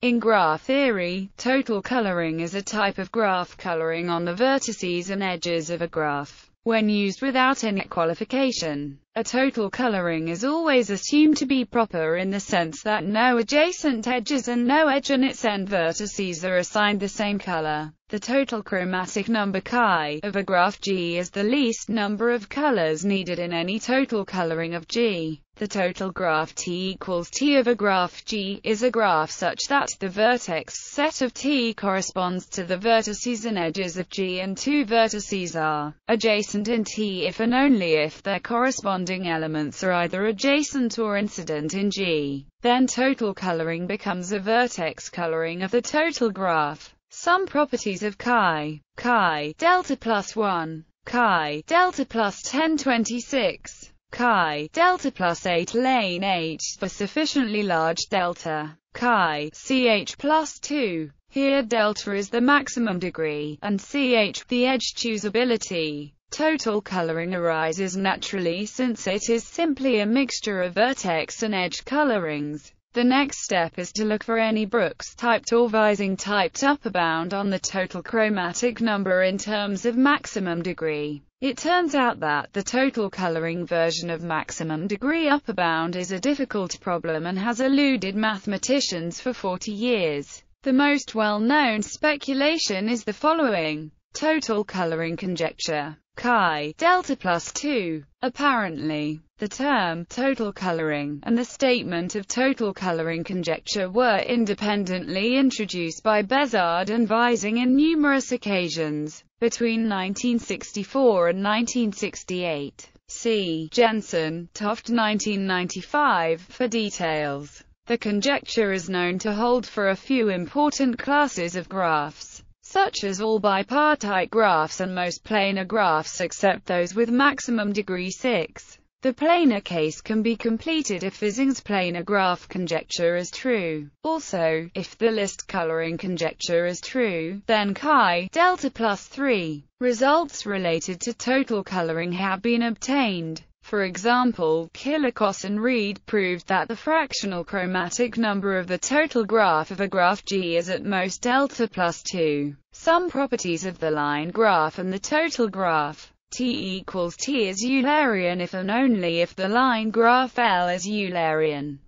In graph theory, total coloring is a type of graph coloring on the vertices and edges of a graph. When used without any qualification, a total coloring is always assumed to be proper in the sense that no adjacent edges and no edge on its end vertices are assigned the same color. The total chromatic number chi of a graph G is the least number of colors needed in any total coloring of G. The total graph T equals T of a graph G is a graph such that the vertex set of T corresponds to the vertices and edges of G and two vertices are adjacent in T if and only if their corresponding elements are either adjacent or incident in G. Then total coloring becomes a vertex coloring of the total graph. Some properties of chi, chi delta plus 1, chi delta plus 1026, chi delta plus 8 lane h for sufficiently large delta, chi ch plus 2. Here delta is the maximum degree, and ch the edge choosability. Total coloring arises naturally since it is simply a mixture of vertex and edge colorings. The next step is to look for any Brooks typed or Vizing typed upper bound on the total chromatic number in terms of maximum degree. It turns out that the total coloring version of maximum degree upper bound is a difficult problem and has eluded mathematicians for 40 years. The most well-known speculation is the following. Total coloring conjecture chi delta plus 2. Apparently, the term total coloring and the statement of total coloring conjecture were independently introduced by Behzad and Vizing in numerous occasions between 1964 and 1968. See Jensen, Toft 1995 for details. The conjecture is known to hold for a few important classes of graphs such as all bipartite graphs and most planar graphs except those with maximum degree 6. The planar case can be completed if Vizing's planar graph conjecture is true. Also, if the list coloring conjecture is true, then chi delta plus 3 results related to total coloring have been obtained. For example, Kilakos and Reed proved that the fractional chromatic number of the total graph of a graph G is at most delta plus 2. Some properties of the line graph and the total graph T equals T is Eulerian if and only if the line graph L is Eulerian.